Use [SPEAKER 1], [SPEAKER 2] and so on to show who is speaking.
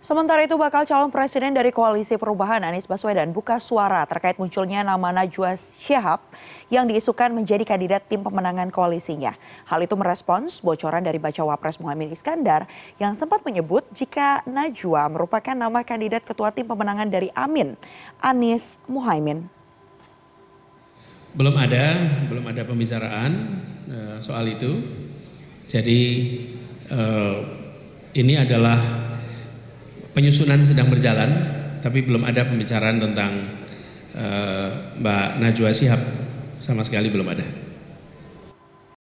[SPEAKER 1] Sementara itu bakal calon presiden dari Koalisi Perubahan Anies Baswedan buka suara terkait munculnya nama Najwa Shihab yang diisukan menjadi kandidat tim pemenangan koalisinya. Hal itu merespons bocoran dari bacawa pres Muhammad Iskandar yang sempat menyebut jika Najwa merupakan nama kandidat ketua tim pemenangan dari Amin, Anies Muhaimin.
[SPEAKER 2] Belum ada, belum ada pembicaraan uh, soal itu. Jadi uh, ini adalah penyusunan sedang berjalan, tapi belum ada pembicaraan tentang uh, Mbak Najwa Sihab sama sekali belum ada.